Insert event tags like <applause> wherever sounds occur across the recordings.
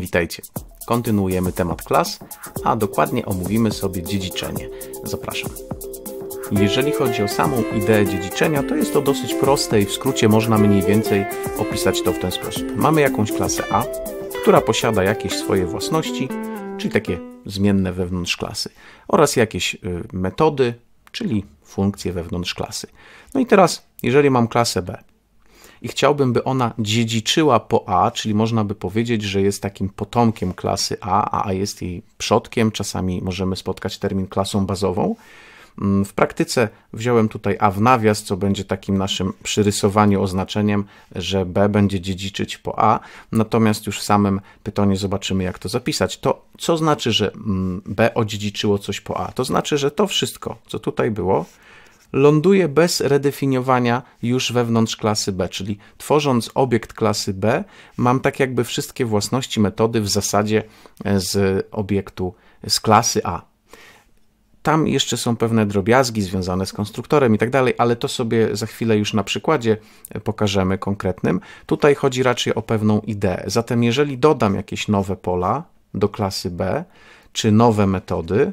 Witajcie. Kontynuujemy temat klas, a dokładnie omówimy sobie dziedziczenie. Zapraszam. Jeżeli chodzi o samą ideę dziedziczenia, to jest to dosyć proste i w skrócie można mniej więcej opisać to w ten sposób. Mamy jakąś klasę A, która posiada jakieś swoje własności, czyli takie zmienne wewnątrz klasy, oraz jakieś y, metody, czyli funkcje wewnątrz klasy. No i teraz, jeżeli mam klasę B, i chciałbym, by ona dziedziczyła po A, czyli można by powiedzieć, że jest takim potomkiem klasy A, a A jest jej przodkiem. Czasami możemy spotkać termin klasą bazową. Mm, w praktyce wziąłem tutaj A w nawias, co będzie takim naszym przy rysowaniu oznaczeniem, że B będzie dziedziczyć po A, natomiast już w samym pytaniu zobaczymy, jak to zapisać. To co znaczy, że mm, B odziedziczyło coś po A? To znaczy, że to wszystko, co tutaj było, ląduje bez redefiniowania już wewnątrz klasy B, czyli tworząc obiekt klasy B, mam tak jakby wszystkie własności metody w zasadzie z obiektu z klasy A. Tam jeszcze są pewne drobiazgi związane z konstruktorem i tak dalej, ale to sobie za chwilę już na przykładzie pokażemy konkretnym. Tutaj chodzi raczej o pewną ideę. Zatem jeżeli dodam jakieś nowe pola do klasy B, czy nowe metody,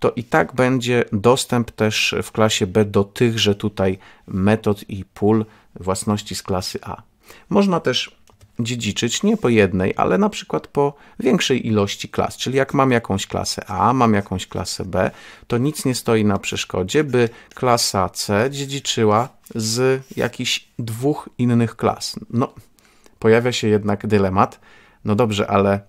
to i tak będzie dostęp też w klasie B do tychże tutaj metod i pól własności z klasy A. Można też dziedziczyć nie po jednej, ale na przykład po większej ilości klas. Czyli jak mam jakąś klasę A, mam jakąś klasę B, to nic nie stoi na przeszkodzie, by klasa C dziedziczyła z jakichś dwóch innych klas. No, pojawia się jednak dylemat. No dobrze, ale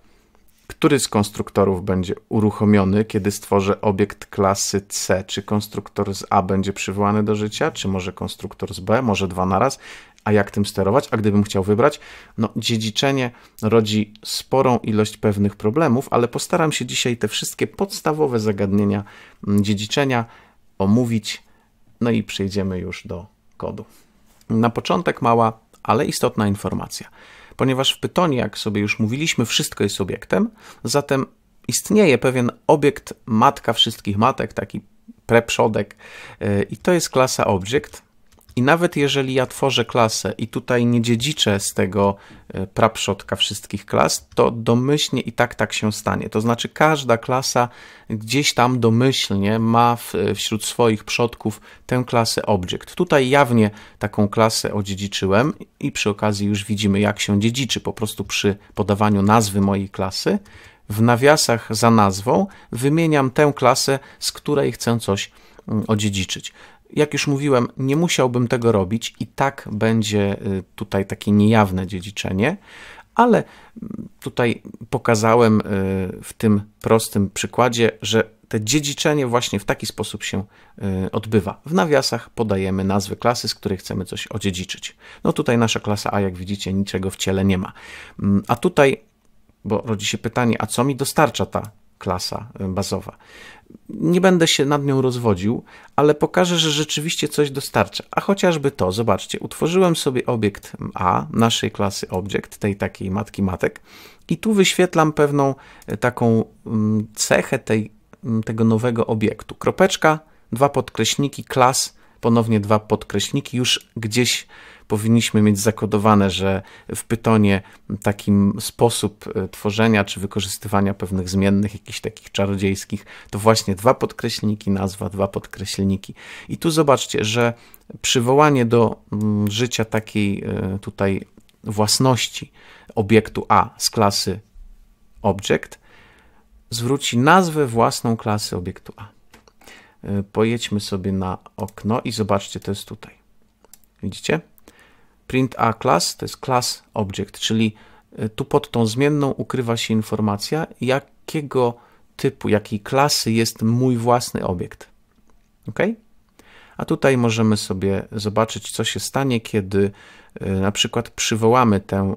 który z konstruktorów będzie uruchomiony, kiedy stworzę obiekt klasy C? Czy konstruktor z A będzie przywołany do życia, czy może konstruktor z B, może dwa naraz? A jak tym sterować? A gdybym chciał wybrać? No, dziedziczenie rodzi sporą ilość pewnych problemów, ale postaram się dzisiaj te wszystkie podstawowe zagadnienia mm, dziedziczenia omówić. No i przejdziemy już do kodu. Na początek mała, ale istotna informacja ponieważ w Pytonie, jak sobie już mówiliśmy, wszystko jest obiektem, zatem istnieje pewien obiekt matka wszystkich matek, taki preprzodek y, i to jest klasa object, i nawet jeżeli ja tworzę klasę i tutaj nie dziedziczę z tego e, praprzodka wszystkich klas, to domyślnie i tak tak się stanie. To znaczy każda klasa gdzieś tam domyślnie ma w, wśród swoich przodków tę klasę object. Tutaj jawnie taką klasę odziedziczyłem i przy okazji już widzimy jak się dziedziczy po prostu przy podawaniu nazwy mojej klasy. W nawiasach za nazwą wymieniam tę klasę, z której chcę coś mm, odziedziczyć jak już mówiłem, nie musiałbym tego robić i tak będzie y, tutaj takie niejawne dziedziczenie, ale mm, tutaj pokazałem y, w tym prostym przykładzie, że te dziedziczenie właśnie w taki sposób się y, odbywa. W nawiasach podajemy nazwę klasy, z której chcemy coś odziedziczyć. No tutaj nasza klasa A, jak widzicie, niczego w ciele nie ma. Mm, a tutaj, bo rodzi się pytanie, a co mi dostarcza ta klasa bazowa? nie będę się nad nią rozwodził, ale pokażę, że rzeczywiście coś dostarcza. A chociażby to, zobaczcie, utworzyłem sobie obiekt A naszej klasy object, tej takiej matki matek, i tu wyświetlam pewną e, taką mm, cechę tej, mm, tego nowego obiektu. Kropeczka, dwa podkreśniki, klas, ponownie dwa podkreśniki, już gdzieś powinniśmy mieć zakodowane, że w Pytonie takim sposób e, tworzenia czy wykorzystywania pewnych zmiennych, jakichś takich czarodziejskich, to właśnie dwa podkreślniki, nazwa, dwa podkreślniki. I tu zobaczcie, że przywołanie do życia takiej e, tutaj własności obiektu A z klasy object zwróci nazwę własną klasy obiektu A. E, pojedźmy sobie na okno i zobaczcie, to jest tutaj. Widzicie? Print a class to jest class object, czyli y, tu pod tą zmienną ukrywa się informacja, jakiego typu, jakiej klasy jest mój własny obiekt. Ok? A tutaj możemy sobie zobaczyć, co się stanie, kiedy y, na przykład przywołamy tę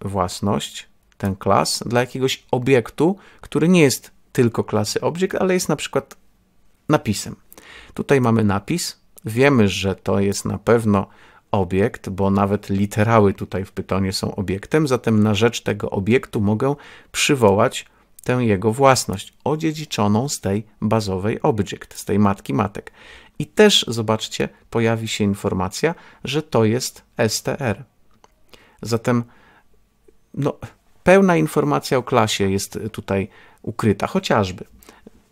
własność, ten klas dla jakiegoś obiektu, który nie jest tylko klasy object, ale jest na przykład napisem. Tutaj mamy napis. Wiemy, że to jest na pewno obiekt, bo nawet literały tutaj w Pytonie są obiektem, zatem na rzecz tego obiektu mogę przywołać tę jego własność, odziedziczoną z tej bazowej object, z tej matki matek. I też, zobaczcie, pojawi się informacja, że to jest str. Zatem, no, pełna informacja o klasie jest tutaj ukryta, chociażby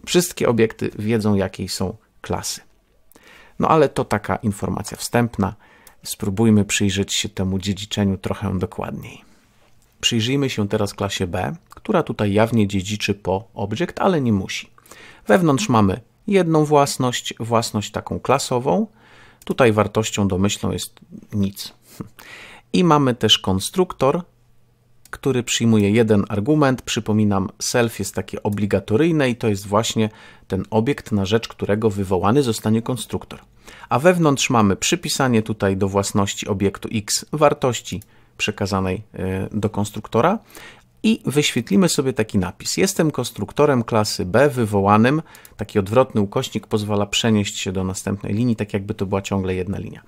wszystkie obiekty wiedzą, jakiej są klasy. No ale to taka informacja wstępna. Spróbujmy przyjrzeć się temu dziedziczeniu trochę dokładniej. Przyjrzyjmy się teraz klasie B, która tutaj jawnie dziedziczy po obiekt, ale nie musi. Wewnątrz mamy jedną własność, własność taką klasową. Tutaj wartością domyślną jest nic. I mamy też konstruktor, który przyjmuje jeden argument. Przypominam, self jest takie obligatoryjne i to jest właśnie ten obiekt, na rzecz którego wywołany zostanie konstruktor. A wewnątrz mamy przypisanie tutaj do własności obiektu x wartości przekazanej e, do konstruktora i wyświetlimy sobie taki napis. Jestem konstruktorem klasy B wywołanym, taki odwrotny ukośnik pozwala przenieść się do następnej linii, tak jakby to była ciągle jedna linia.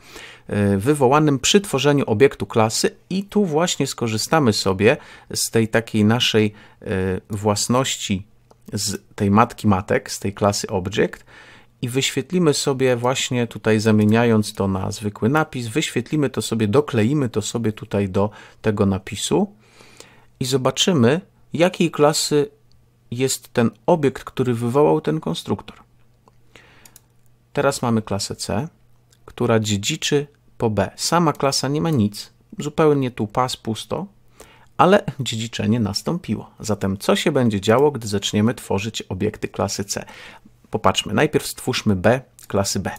E, wywołanym przy tworzeniu obiektu klasy i tu właśnie skorzystamy sobie z tej takiej naszej e, własności, z tej matki matek, z tej klasy object, i wyświetlimy sobie właśnie tutaj zamieniając to na zwykły napis, wyświetlimy to sobie, dokleimy to sobie tutaj do tego napisu i zobaczymy, jakiej klasy jest ten obiekt, który wywołał ten konstruktor. Teraz mamy klasę C, która dziedziczy po B. Sama klasa nie ma nic, zupełnie tu pas pusto, ale dziedziczenie nastąpiło. Zatem co się będzie działo, gdy zaczniemy tworzyć obiekty klasy C? Popatrzmy, najpierw stwórzmy B klasy B.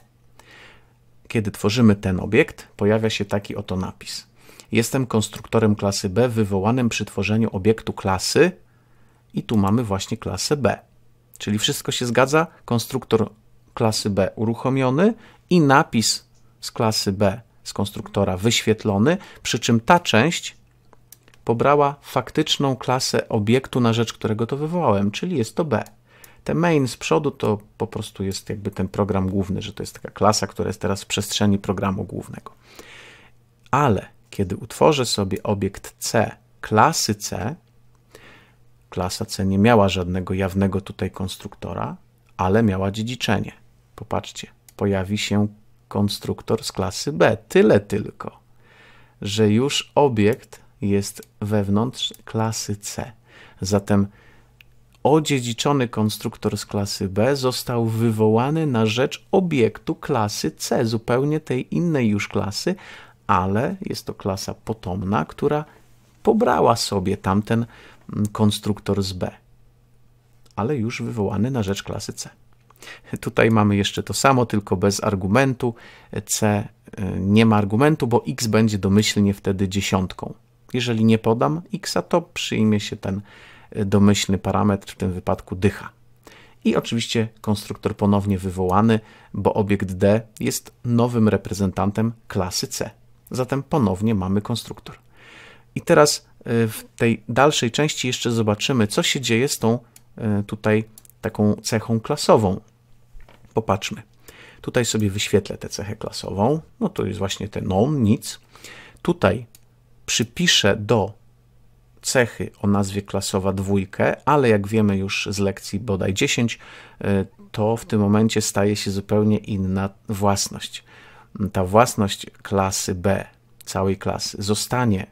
Kiedy tworzymy ten obiekt, pojawia się taki oto napis. Jestem konstruktorem klasy B wywołanym przy tworzeniu obiektu klasy i tu mamy właśnie klasę B. Czyli wszystko się zgadza, konstruktor klasy B uruchomiony i napis z klasy B z konstruktora wyświetlony, przy czym ta część pobrała faktyczną klasę obiektu, na rzecz którego to wywołałem, czyli jest to B. Te main z przodu to po prostu jest jakby ten program główny, że to jest taka klasa, która jest teraz w przestrzeni programu głównego. Ale kiedy utworzę sobie obiekt C klasy C, klasa C nie miała żadnego jawnego tutaj konstruktora, ale miała dziedziczenie. Popatrzcie, pojawi się konstruktor z klasy B. Tyle tylko, że już obiekt jest wewnątrz klasy C. Zatem odziedziczony konstruktor z klasy B został wywołany na rzecz obiektu klasy C, zupełnie tej innej już klasy, ale jest to klasa potomna, która pobrała sobie tamten mm, konstruktor z B, ale już wywołany na rzecz klasy C. Tutaj mamy jeszcze to samo, tylko bez argumentu. C y, nie ma argumentu, bo x będzie domyślnie wtedy dziesiątką. Jeżeli nie podam x, to przyjmie się ten domyślny parametr, w tym wypadku dycha. I oczywiście konstruktor ponownie wywołany, bo obiekt D jest nowym reprezentantem klasy C. Zatem ponownie mamy konstruktor. I teraz y, w tej dalszej części jeszcze zobaczymy, co się dzieje z tą y, tutaj taką cechą klasową. Popatrzmy. Tutaj sobie wyświetlę tę cechę klasową. No to jest właśnie ten non, nic. Tutaj przypiszę do cechy o nazwie klasowa dwójkę, ale jak wiemy już z lekcji bodaj 10, y, to w tym momencie staje się zupełnie inna własność ta własność klasy B, całej klasy, zostanie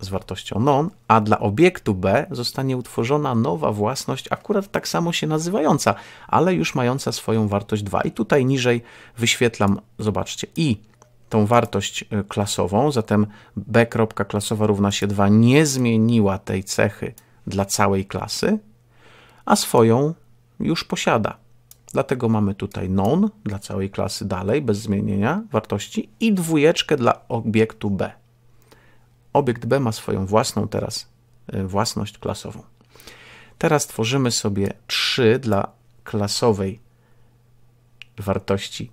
z wartością non, a dla obiektu B zostanie utworzona nowa własność, akurat tak samo się nazywająca, ale już mająca swoją wartość 2. I tutaj niżej wyświetlam, zobaczcie, i tą wartość y, klasową, zatem b. klasowa równa się 2 nie zmieniła tej cechy dla całej klasy, a swoją już posiada. Dlatego mamy tutaj non dla całej klasy dalej, bez zmienienia wartości i dwójeczkę dla obiektu B. Obiekt B ma swoją własną teraz y, własność klasową. Teraz tworzymy sobie 3 dla klasowej wartości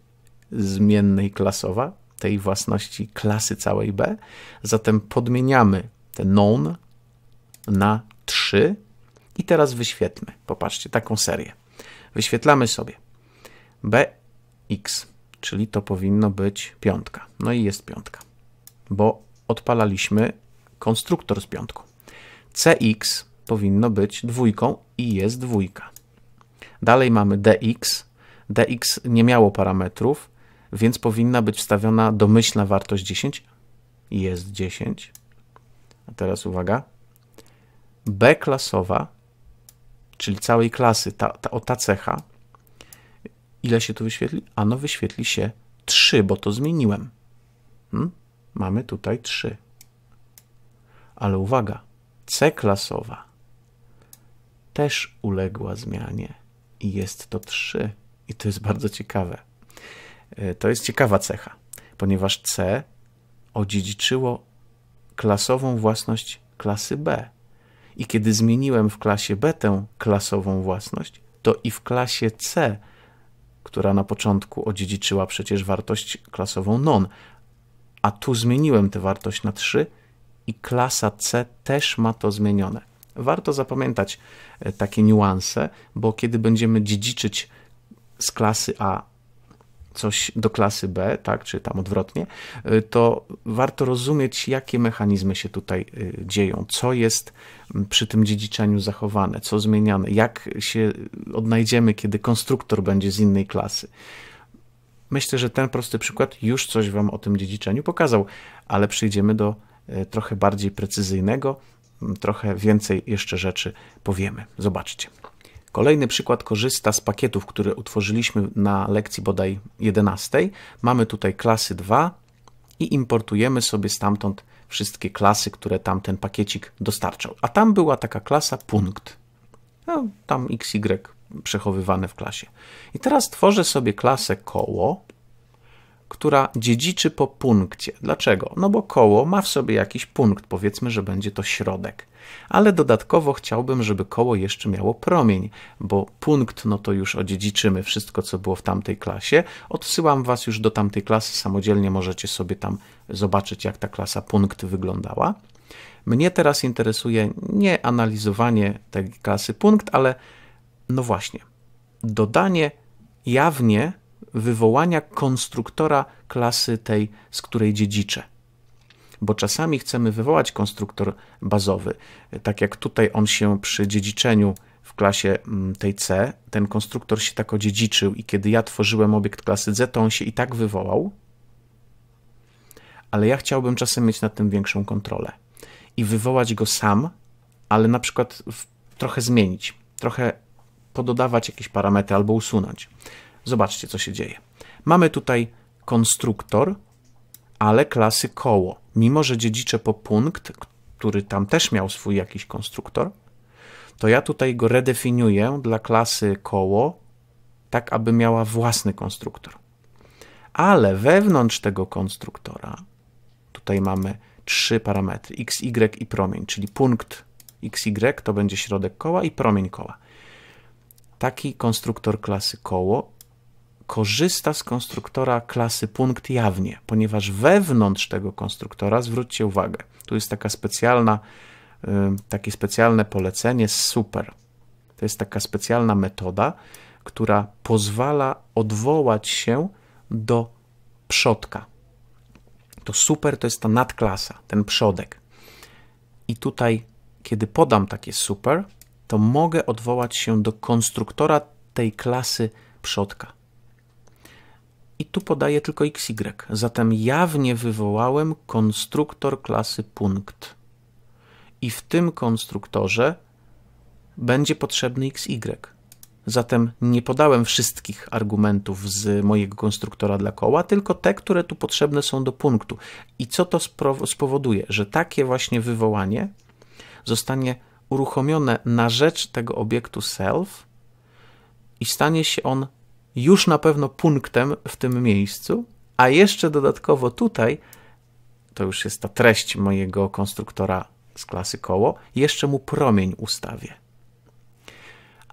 zmiennej klasowa, tej własności klasy całej B. Zatem podmieniamy ten non na 3 i teraz wyświetlmy. Popatrzcie, taką serię. Wyświetlamy sobie bx, czyli to powinno być piątka. No i jest piątka, bo odpalaliśmy konstruktor z piątką. cx powinno być dwójką i jest dwójka. Dalej mamy dx. dx nie miało parametrów, więc powinna być wstawiona domyślna wartość 10. Jest 10. A teraz uwaga. B klasowa, czyli całej klasy, ta, ta, o ta cecha, ile się tu wyświetli? Ano wyświetli się 3, bo to zmieniłem. Hmm? Mamy tutaj 3. Ale uwaga, C klasowa też uległa zmianie i jest to 3. I to jest bardzo ciekawe. E, to jest ciekawa cecha, ponieważ C odziedziczyło klasową własność klasy B. I kiedy zmieniłem w klasie B tę klasową własność, to i w klasie C, która na początku odziedziczyła przecież wartość klasową non, a tu zmieniłem tę wartość na 3 i klasa C też ma to zmienione. Warto zapamiętać e, takie niuanse, bo kiedy będziemy dziedziczyć z klasy A coś do klasy B, tak, czy tam odwrotnie, y, to warto rozumieć, jakie mechanizmy się tutaj y, dzieją, co jest przy tym dziedziczeniu zachowane, co zmieniane, jak się odnajdziemy, kiedy konstruktor będzie z innej klasy. Myślę, że ten prosty przykład już coś Wam o tym dziedziczeniu pokazał, ale przejdziemy do y, trochę bardziej precyzyjnego, trochę więcej jeszcze rzeczy powiemy. Zobaczcie. Kolejny przykład korzysta z pakietów, które utworzyliśmy na lekcji bodaj 11. Mamy tutaj klasy 2 i importujemy sobie stamtąd wszystkie klasy, które tam ten pakiecik dostarczał. A tam była taka klasa punkt. No, tam XY przechowywane w klasie. I teraz tworzę sobie klasę koło, która dziedziczy po punkcie. Dlaczego? No bo koło ma w sobie jakiś punkt, powiedzmy, że będzie to środek. Ale dodatkowo chciałbym, żeby koło jeszcze miało promień, bo punkt, no to już odziedziczymy wszystko, co było w tamtej klasie. Odsyłam Was już do tamtej klasy, samodzielnie możecie sobie tam zobaczyć, jak ta klasa punkt wyglądała. Mnie teraz interesuje nie analizowanie tej klasy punkt, ale no właśnie, dodanie jawnie wywołania konstruktora klasy tej, z której dziedziczę. Bo czasami chcemy wywołać konstruktor bazowy, tak jak tutaj on się przy dziedziczeniu w klasie mm, tej C, ten konstruktor się tak odziedziczył i kiedy ja tworzyłem obiekt klasy Z, to on się i tak wywołał, ale ja chciałbym czasem mieć nad tym większą kontrolę i wywołać go sam, ale na przykład trochę zmienić, trochę pododawać jakieś parametry albo usunąć. Zobaczcie, co się dzieje. Mamy tutaj konstruktor, ale klasy koło. Mimo, że dziedziczę po punkt, który tam też miał swój jakiś konstruktor, to ja tutaj go redefiniuję dla klasy koło, tak aby miała własny konstruktor. Ale wewnątrz tego konstruktora, tutaj mamy trzy parametry, x, y i promień, czyli punkt xy to będzie środek koła i promień koła. Taki konstruktor klasy koło korzysta z konstruktora klasy punkt jawnie, ponieważ wewnątrz tego konstruktora, zwróćcie uwagę, tu jest taka specjalna, y, takie specjalne polecenie super. To jest taka specjalna metoda, która pozwala odwołać się do przodka. To super to jest ta nadklasa, ten przodek. I tutaj, kiedy podam takie super, to mogę odwołać się do konstruktora tej klasy przodka. I tu podaję tylko xy. Zatem jawnie wywołałem konstruktor klasy punkt. I w tym konstruktorze będzie potrzebny xy. Zatem nie podałem wszystkich argumentów z mojego konstruktora dla koła, tylko te, które tu potrzebne są do punktu. I co to spowoduje? Że takie właśnie wywołanie zostanie uruchomione na rzecz tego obiektu self i stanie się on już na pewno punktem w tym miejscu, a jeszcze dodatkowo tutaj, to już jest ta treść mojego konstruktora z klasy koło, jeszcze mu promień ustawię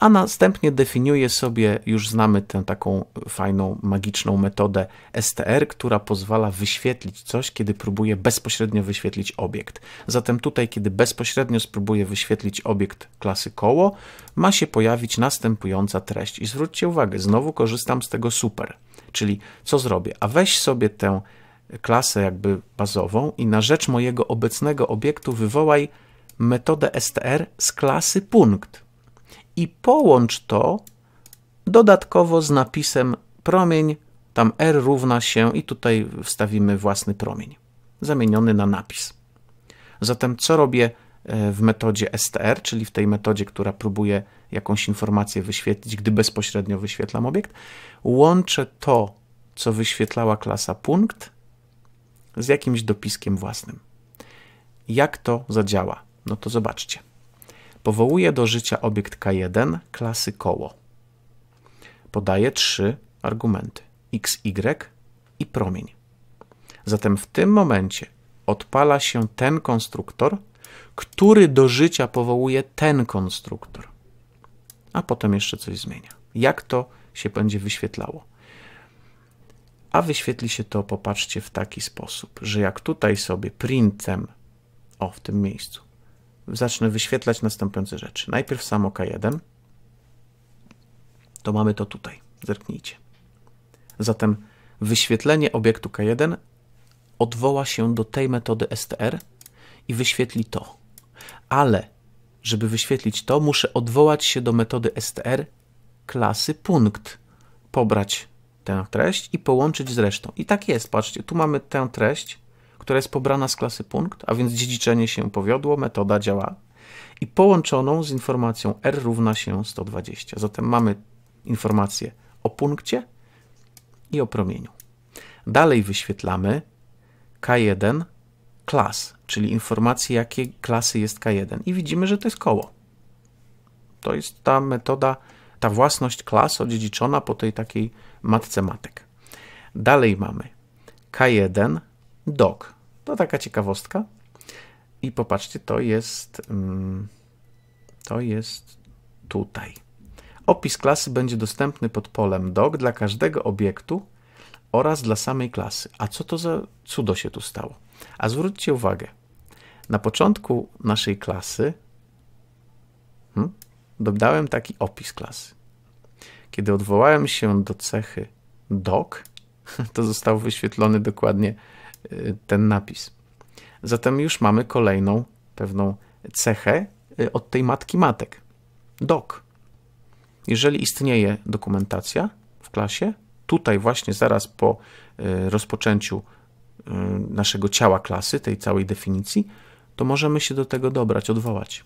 a następnie definiuję sobie, już znamy tę taką fajną, magiczną metodę STR, która pozwala wyświetlić coś, kiedy próbuję bezpośrednio wyświetlić obiekt. Zatem tutaj, kiedy bezpośrednio spróbuję wyświetlić obiekt klasy koło, ma się pojawić następująca treść. I zwróćcie uwagę, znowu korzystam z tego super. Czyli co zrobię? A weź sobie tę klasę jakby bazową i na rzecz mojego obecnego obiektu wywołaj metodę str z klasy punkt i połącz to dodatkowo z napisem promień, tam R równa się i tutaj wstawimy własny promień, zamieniony na napis. Zatem co robię e, w metodzie str, czyli w tej metodzie, która próbuje jakąś informację wyświetlić, gdy bezpośrednio wyświetlam obiekt, łączę to, co wyświetlała klasa punkt z jakimś dopiskiem własnym. Jak to zadziała? No to zobaczcie. Powołuję do życia obiekt K1 klasy koło. Podaję trzy argumenty x, y i promień. Zatem w tym momencie odpala się ten konstruktor, który do życia powołuje ten konstruktor, a potem jeszcze coś zmienia. Jak to się będzie wyświetlało? A wyświetli się to, popatrzcie, w taki sposób, że jak tutaj sobie printem, o w tym miejscu, zacznę wyświetlać następujące rzeczy. Najpierw samo K1, to mamy to tutaj. Zerknijcie. Zatem wyświetlenie obiektu K1 odwoła się do tej metody str i wyświetli to. Ale żeby wyświetlić to, muszę odwołać się do metody str klasy punkt, pobrać tę treść i połączyć z resztą. I tak jest, patrzcie, tu mamy tę treść, która jest pobrana z klasy punkt, a więc dziedziczenie się powiodło, metoda działa i połączoną z informacją r równa się 120. Zatem mamy informację o punkcie i o promieniu. Dalej wyświetlamy K1 klas, czyli informację, jakie klasy jest K1 i widzimy, że to jest koło. To jest ta metoda, ta własność klas odziedziczona po tej takiej matce matek. Dalej mamy K1 dog. To taka ciekawostka. I popatrzcie, to jest mm, to jest tutaj. Opis klasy będzie dostępny pod polem dog dla każdego obiektu oraz dla samej klasy. A co to za cudo się tu stało? A zwróćcie uwagę, na początku naszej klasy hmm, dodałem taki opis klasy. Kiedy odwołałem się do cechy dog, <laughs> to został wyświetlony dokładnie ten napis. Zatem już mamy kolejną pewną cechę y, od tej matki matek. Dog. Jeżeli istnieje dokumentacja w klasie, tutaj właśnie zaraz po e, rozpoczęciu naszego ciała klasy, tej całej definicji, to możemy się do tego dobrać, odwołać.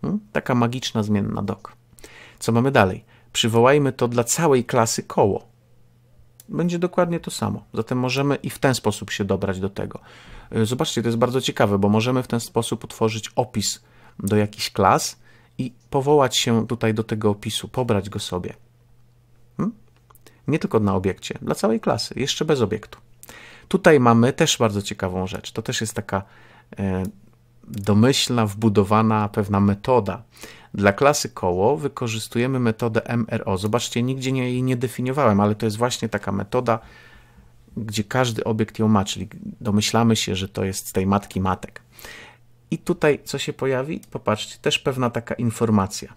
Hmm? Taka magiczna zmienna dok. Co mamy dalej? Przywołajmy to dla całej klasy koło. Będzie dokładnie to samo. Zatem możemy i w ten sposób się dobrać do tego. E, zobaczcie, to jest bardzo ciekawe, bo możemy w ten sposób utworzyć opis do jakichś klas i powołać się tutaj do tego opisu, pobrać go sobie. Hmm? Nie tylko na obiekcie, dla całej klasy, jeszcze bez obiektu. Tutaj mamy też bardzo ciekawą rzecz. To też jest taka e, domyślna, wbudowana pewna metoda. Dla klasy koło wykorzystujemy metodę MRO. Zobaczcie, nigdzie nie, jej nie definiowałem, ale to jest właśnie taka metoda, gdzie każdy obiekt ją ma, czyli domyślamy się, że to jest z tej matki matek. I tutaj co się pojawi? Popatrzcie, też pewna taka informacja.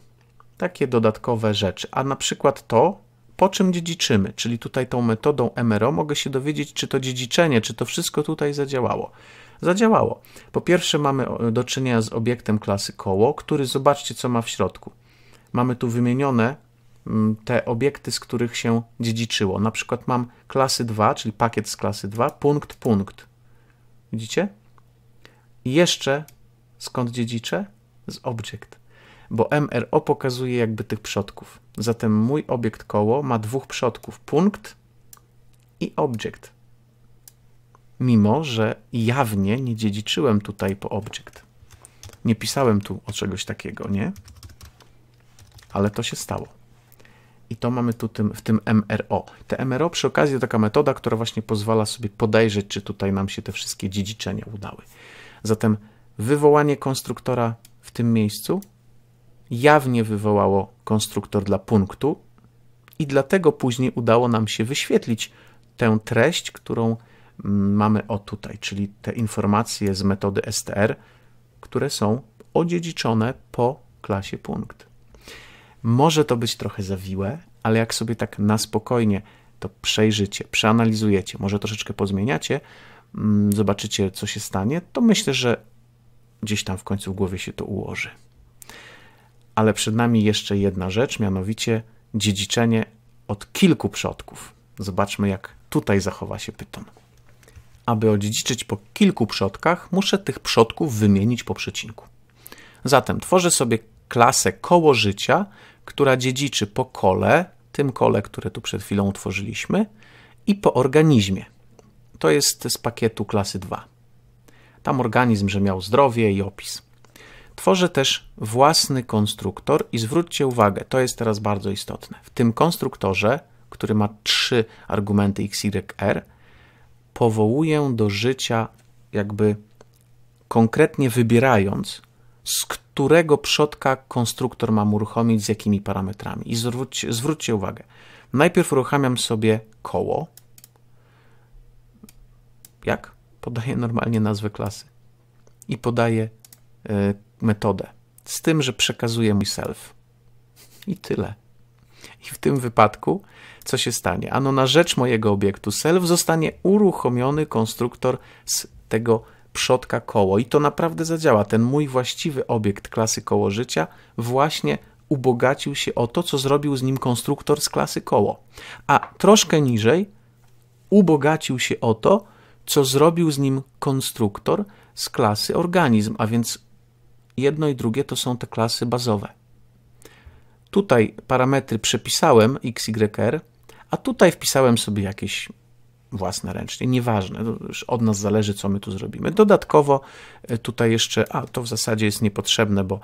Takie dodatkowe rzeczy. A na przykład to, po czym dziedziczymy, czyli tutaj tą metodą MRO mogę się dowiedzieć, czy to dziedziczenie, czy to wszystko tutaj zadziałało. Zadziałało. Po pierwsze mamy do czynienia z obiektem klasy koło, który zobaczcie, co ma w środku. Mamy tu wymienione mm, te obiekty, z których się dziedziczyło. Na przykład mam klasy 2, czyli pakiet z klasy 2, punkt, punkt. Widzicie? I jeszcze Skąd dziedziczę? Z object, bo MRO pokazuje jakby tych przodków. Zatem mój obiekt koło ma dwóch przodków, punkt i object. Mimo, że jawnie nie dziedziczyłem tutaj po object. Nie pisałem tu o czegoś takiego, nie? Ale to się stało. I to mamy tu tym, w tym MRO. Te MRO przy okazji to taka metoda, która właśnie pozwala sobie podejrzeć, czy tutaj nam się te wszystkie dziedziczenia udały. Zatem wywołanie konstruktora w tym miejscu jawnie wywołało konstruktor dla punktu i dlatego później udało nam się wyświetlić tę treść, którą mm, mamy o tutaj, czyli te informacje z metody str, które są odziedziczone po klasie punkt. Może to być trochę zawiłe, ale jak sobie tak na spokojnie to przejrzycie, przeanalizujecie, może troszeczkę pozmieniacie, mm, zobaczycie, co się stanie, to myślę, że gdzieś tam w końcu w głowie się to ułoży. Ale przed nami jeszcze jedna rzecz, mianowicie dziedziczenie od kilku przodków. Zobaczmy, jak tutaj zachowa się pyton. Aby odziedziczyć po kilku przodkach, muszę tych przodków wymienić po przecinku. Zatem tworzę sobie klasę koło życia, która dziedziczy po kole, tym kole, które tu przed chwilą utworzyliśmy, i po organizmie. To jest z pakietu klasy 2. Tam organizm, że miał zdrowie i opis. Tworzę też własny konstruktor i zwróćcie uwagę, to jest teraz bardzo istotne. W tym konstruktorze, który ma trzy argumenty x, y, r, powołuję do życia jakby konkretnie wybierając, z którego przodka konstruktor mam uruchomić, z jakimi parametrami. I zwróćcie, zwróćcie uwagę. Najpierw uruchamiam sobie koło. Jak? Podaję normalnie nazwę klasy. I podaję y, metodę. Z tym, że przekazuję mój self. I tyle. I w tym wypadku co się stanie? Ano na rzecz mojego obiektu self zostanie uruchomiony konstruktor z tego przodka koło i to naprawdę zadziała. Ten mój właściwy obiekt klasy koło życia właśnie ubogacił się o to, co zrobił z nim konstruktor z klasy koło. A troszkę niżej ubogacił się o to, co zrobił z nim konstruktor z klasy organizm, a więc jedno i drugie to są te klasy bazowe. Tutaj parametry przepisałem XYR, a tutaj wpisałem sobie jakieś własne ręcznie, nieważne, od nas zależy, co my tu zrobimy. Dodatkowo e, tutaj jeszcze, a to w zasadzie jest niepotrzebne, bo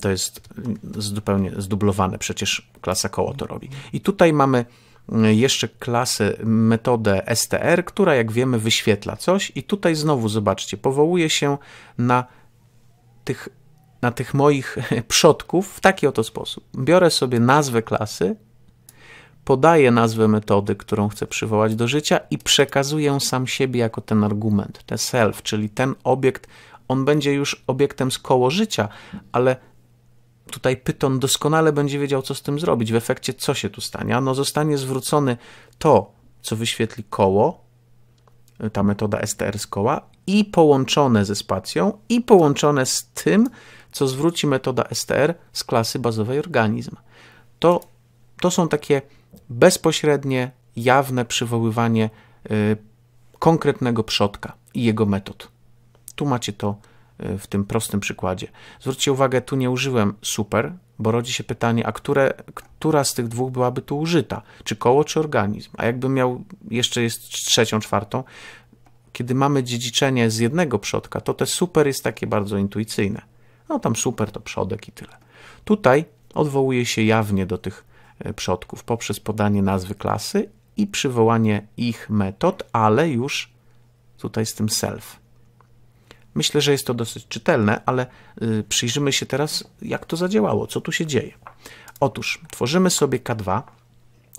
to jest zupełnie zdublowane, przecież klasa koło to robi. I tutaj mamy mm, jeszcze klasę, metodę str, która jak wiemy wyświetla coś i tutaj znowu zobaczcie, powołuje się na tych, na tych moich <laughs> przodków w taki oto sposób. Biorę sobie nazwę klasy, podaję nazwę metody, którą chcę przywołać do życia i przekazuję sam siebie jako ten argument, ten self, czyli ten obiekt, on będzie już obiektem z koło życia, ale tutaj Python doskonale będzie wiedział, co z tym zrobić. W efekcie co się tu stanie? No zostanie zwrócony to, co wyświetli koło, ta metoda str z koła i połączone ze spacją i połączone z tym, co zwróci metoda str z klasy bazowej organizm. To, to są takie bezpośrednie, jawne przywoływanie y, konkretnego przodka i jego metod. Tu macie to y, w tym prostym przykładzie. Zwróćcie uwagę, tu nie użyłem super, bo rodzi się pytanie, a które, która z tych dwóch byłaby tu użyta? Czy koło, czy organizm? A jakbym miał, jeszcze jest trzecią, czwartą, kiedy mamy dziedziczenie z jednego przodka, to te super jest takie bardzo intuicyjne. No tam super to przodek i tyle. Tutaj odwołuje się jawnie do tych E, przodków poprzez podanie nazwy klasy i przywołanie ich metod, ale już tutaj z tym self. Myślę, że jest to dosyć czytelne, ale y, przyjrzymy się teraz, jak to zadziałało, co tu się dzieje. Otóż tworzymy sobie K2,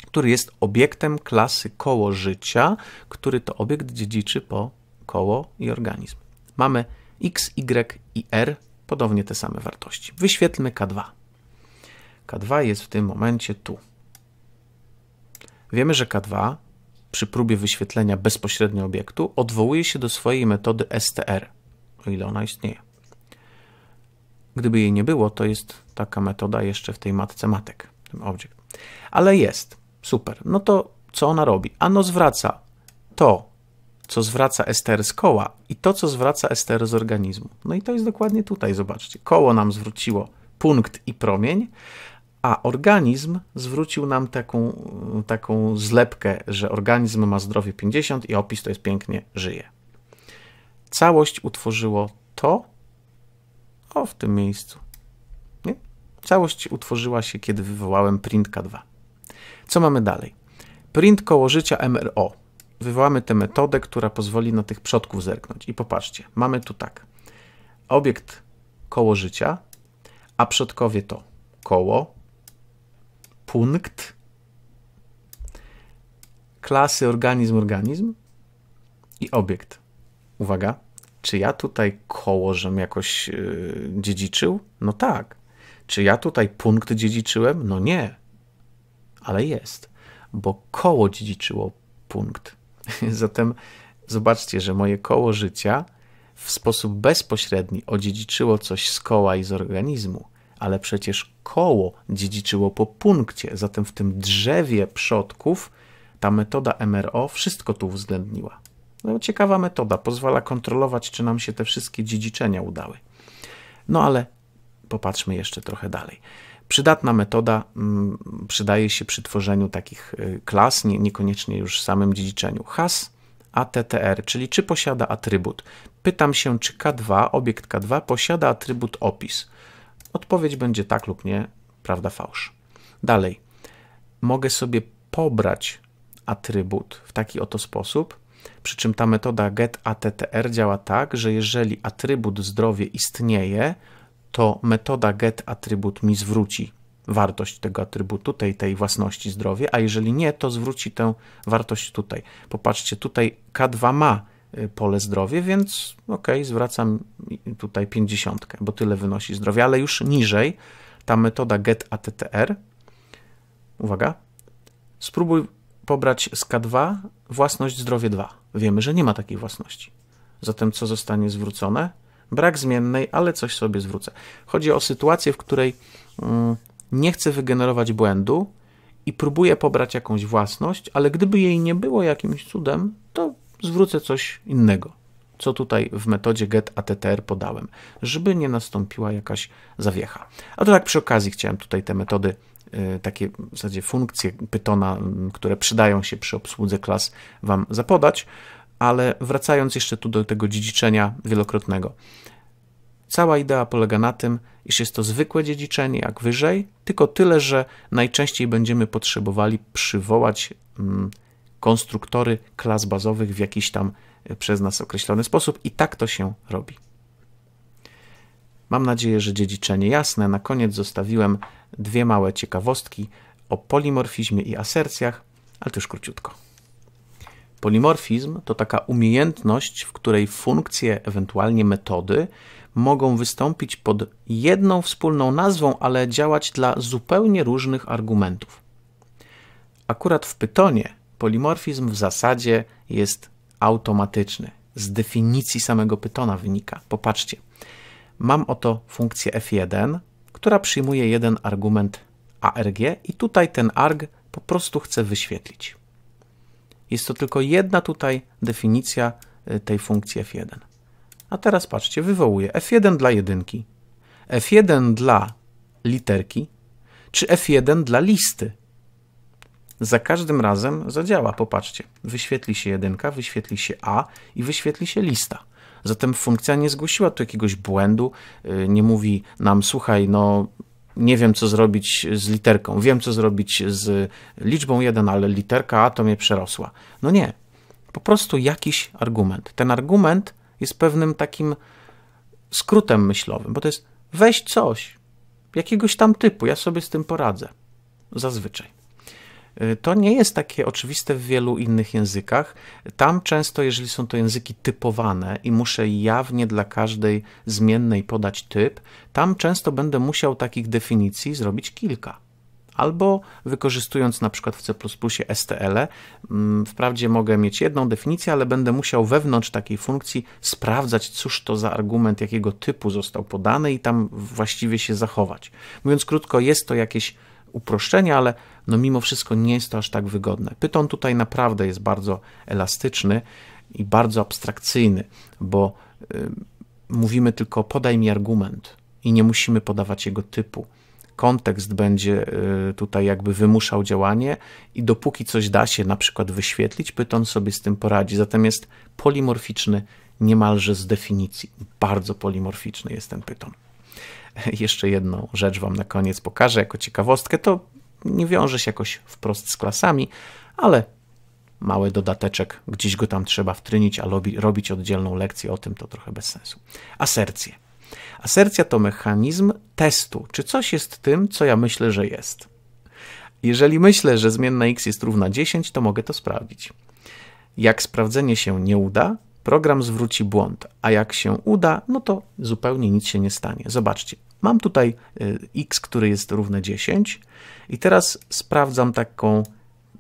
który jest obiektem klasy koło życia, który to obiekt dziedziczy po koło i organizm. Mamy x, y i r, podobnie te same wartości. Wyświetlmy K2. K2 jest w tym momencie tu. Wiemy, że K2 przy próbie wyświetlenia bezpośrednio obiektu odwołuje się do swojej metody str, o ile ona istnieje. Gdyby jej nie było, to jest taka metoda jeszcze w tej matce matek, tym obiekt. Ale jest, super. No to co ona robi? Ano zwraca to, co zwraca str z koła i to, co zwraca str z organizmu. No i to jest dokładnie tutaj, zobaczcie. Koło nam zwróciło punkt i promień, a organizm zwrócił nam taką, taką zlepkę, że organizm ma zdrowie 50 i opis to jest pięknie żyje. Całość utworzyło to, o w tym miejscu. Nie? Całość utworzyła się, kiedy wywołałem printk2. Co mamy dalej? Print koło życia MRO. Wywołamy tę metodę, która pozwoli na tych przodków zerknąć. I popatrzcie, mamy tu tak. Obiekt koło życia, a przodkowie to koło, punkt klasy organizm, organizm i obiekt. Uwaga, czy ja tutaj kołożem jakoś yy, dziedziczył? No tak. Czy ja tutaj punkt dziedziczyłem? No nie. Ale jest, bo koło dziedziczyło punkt. <laughs> Zatem zobaczcie, że moje koło życia w sposób bezpośredni odziedziczyło coś z koła i z organizmu ale przecież koło dziedziczyło po punkcie, zatem w tym drzewie przodków ta metoda MRO wszystko tu uwzględniła. No, ciekawa metoda, pozwala kontrolować, czy nam się te wszystkie dziedziczenia udały. No ale popatrzmy jeszcze trochę dalej. Przydatna metoda mm, przydaje się przy tworzeniu takich y, klas, nie, niekoniecznie już samym dziedziczeniu. Has ATTR, czyli czy posiada atrybut. Pytam się, czy K2, obiekt K2 posiada atrybut opis. Odpowiedź będzie tak lub nie, prawda, fałsz. Dalej, mogę sobie pobrać atrybut w taki oto sposób, przy czym ta metoda getAttr działa tak, że jeżeli atrybut zdrowie istnieje, to metoda getAtrybut mi zwróci wartość tego atrybutu, tej, tej własności zdrowie, a jeżeli nie, to zwróci tę wartość tutaj. Popatrzcie, tutaj K2 ma y, pole zdrowie, więc ok, zwracam tutaj 50, bo tyle wynosi zdrowie, ale już niżej ta metoda getAttr, uwaga, spróbuj pobrać z K2 własność zdrowie 2. Wiemy, że nie ma takiej własności. Zatem co zostanie zwrócone? Brak zmiennej, ale coś sobie zwrócę. Chodzi o sytuację, w której mm, nie chcę wygenerować błędu i próbuję pobrać jakąś własność, ale gdyby jej nie było jakimś cudem, to zwrócę coś innego, co tutaj w metodzie getAttr podałem, żeby nie nastąpiła jakaś zawiecha. A to tak przy okazji chciałem tutaj te metody y, takie w zasadzie funkcje Pythona, które przydają się przy obsłudze klas, Wam zapodać, ale wracając jeszcze tu do tego dziedziczenia wielokrotnego. Cała idea polega na tym, iż jest to zwykłe dziedziczenie jak wyżej, tylko tyle, że najczęściej będziemy potrzebowali przywołać mm, konstruktory klas bazowych w jakiś tam e, przez nas określony sposób i tak to się robi. Mam nadzieję, że dziedziczenie jasne. Na koniec zostawiłem dwie małe ciekawostki o polimorfizmie i asercjach, ale to już króciutko. Polimorfizm to taka umiejętność, w której funkcje, ewentualnie metody, mogą wystąpić pod jedną wspólną nazwą, ale działać dla zupełnie różnych argumentów. Akurat w Pytonie polimorfizm w zasadzie jest automatyczny. Z definicji samego Pytona wynika. Popatrzcie. Mam oto funkcję f1, która przyjmuje jeden argument arg i tutaj ten arg po prostu chcę wyświetlić. Jest to tylko jedna tutaj definicja y, tej funkcji f1. A teraz patrzcie, wywołuję F1 dla jedynki, F1 dla literki, czy F1 dla listy. Za każdym razem zadziała, popatrzcie. Wyświetli się jedynka, wyświetli się A i wyświetli się lista. Zatem funkcja nie zgłosiła tu jakiegoś błędu, y, nie mówi nam, słuchaj, no nie wiem co zrobić z literką, wiem co zrobić z liczbą 1, ale literka A to mnie przerosła. No nie, po prostu jakiś argument. Ten argument jest pewnym takim skrótem myślowym, bo to jest weź coś, jakiegoś tam typu, ja sobie z tym poradzę. Zazwyczaj. Y, to nie jest takie oczywiste w wielu innych językach. Tam często, jeżeli są to języki typowane i muszę jawnie dla każdej zmiennej podać typ, tam często będę musiał takich definicji zrobić kilka albo wykorzystując na przykład w C++ STL. Mm, wprawdzie mogę mieć jedną definicję, ale będę musiał wewnątrz takiej funkcji sprawdzać, cóż to za argument, jakiego typu został podany i tam właściwie się zachować. Mówiąc krótko, jest to jakieś uproszczenie, ale no mimo wszystko nie jest to aż tak wygodne. Python tutaj naprawdę jest bardzo elastyczny i bardzo abstrakcyjny, bo y, mówimy tylko podaj mi argument i nie musimy podawać jego typu kontekst będzie y, tutaj jakby wymuszał działanie i dopóki coś da się na przykład wyświetlić, Python sobie z tym poradzi. Zatem jest polimorficzny niemalże z definicji. Bardzo polimorficzny jest ten Python. <laughs> Jeszcze jedną rzecz Wam na koniec pokażę jako ciekawostkę. To nie wiąże się jakoś wprost z klasami, ale mały dodateczek, gdzieś go tam trzeba wtrynić, a robić oddzielną lekcję o tym to trochę bez sensu. Asercje. Asercja to mechanizm testu, czy coś jest tym, co ja myślę, że jest. Jeżeli myślę, że zmienna x jest równa 10, to mogę to sprawdzić. Jak sprawdzenie się nie uda, program zwróci błąd, a jak się uda, no to zupełnie nic się nie stanie. Zobaczcie, mam tutaj y, x, który jest równe 10 i teraz sprawdzam taką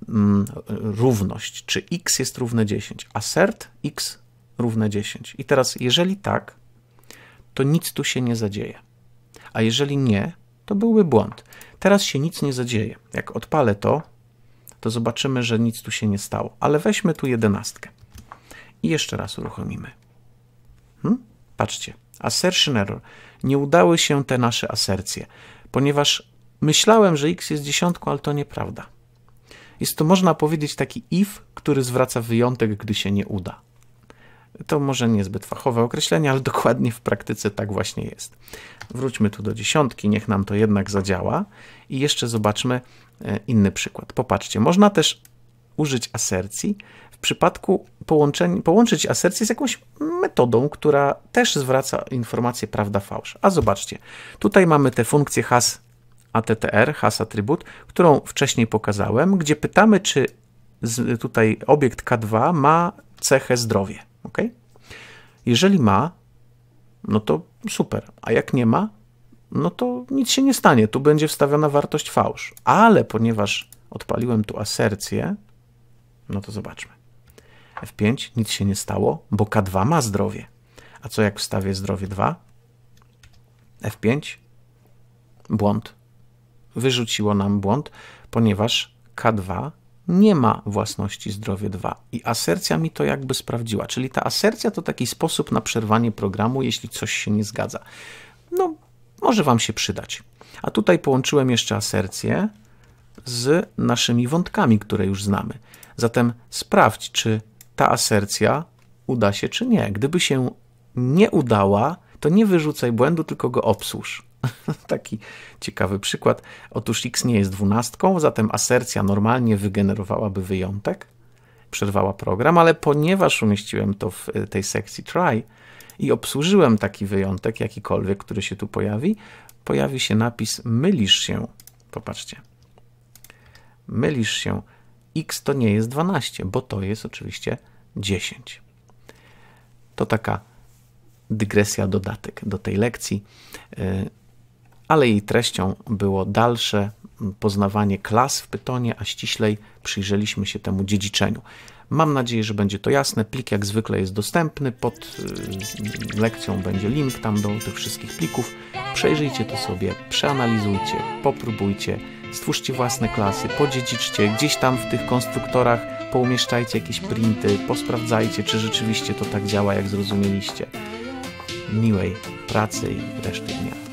mm, równość, czy x jest równe 10. Assert x równe 10. I teraz, jeżeli tak, to nic tu się nie zadzieje. A jeżeli nie, to byłby błąd. Teraz się nic nie zadzieje. Jak odpalę to, to zobaczymy, że nic tu się nie stało. Ale weźmy tu jedenastkę i jeszcze raz uruchomimy. Hmm? Patrzcie, Assertion error. Nie udały się te nasze asercje, ponieważ myślałem, że x jest dziesiątką, ale to nieprawda. Jest to, można powiedzieć, taki if, który zwraca wyjątek, gdy się nie uda. To może niezbyt fachowe określenie, ale dokładnie w praktyce tak właśnie jest. Wróćmy tu do dziesiątki, niech nam to jednak zadziała. I jeszcze zobaczmy e, inny przykład. Popatrzcie, można też użyć asercji w przypadku połączenia, połączyć asercję z jakąś metodą, która też zwraca informację prawda-fałsz. A zobaczcie, tutaj mamy tę funkcję has attr, has attribut, którą wcześniej pokazałem, gdzie pytamy, czy tutaj obiekt K2 ma cechę zdrowie. Ok? Jeżeli ma, no to super, a jak nie ma, no to nic się nie stanie, tu będzie wstawiona wartość fałsz. Ale ponieważ odpaliłem tu asercję, no to zobaczmy. F5 nic się nie stało, bo K2 ma zdrowie. A co jak wstawię zdrowie 2? F5 błąd. Wyrzuciło nam błąd, ponieważ K2 nie ma własności zdrowie 2 i asercja mi to jakby sprawdziła. Czyli ta asercja to taki sposób na przerwanie programu, jeśli coś się nie zgadza. No, może Wam się przydać. A tutaj połączyłem jeszcze asercję z naszymi wątkami, które już znamy. Zatem sprawdź, czy ta asercja uda się, czy nie. Gdyby się nie udała, to nie wyrzucaj błędu, tylko go obsłuż. <laughs> Taki ciekawy przykład. Otóż x nie jest dwunastką, zatem asercja normalnie wygenerowałaby wyjątek, przerwała program, ale ponieważ umieściłem to w e, tej sekcji try i obsłużyłem taki wyjątek, jakikolwiek, który się tu pojawi, pojawi się napis mylisz się. Popatrzcie. Mylisz się. X to nie jest 12, bo to jest oczywiście 10. To taka dygresja, dodatek do tej lekcji. E, ale jej treścią było dalsze poznawanie klas w Pytonie, a ściślej przyjrzeliśmy się temu dziedziczeniu. Mam nadzieję, że będzie to jasne. Plik jak zwykle jest dostępny. Pod y, lekcją będzie link tam do tych wszystkich plików. Przejrzyjcie to sobie, przeanalizujcie, popróbujcie, stwórzcie własne klasy, podziedziczcie, gdzieś tam w tych konstruktorach poumieszczajcie jakieś printy, posprawdzajcie, czy rzeczywiście to tak działa, jak zrozumieliście. Miłej pracy i reszty dnia.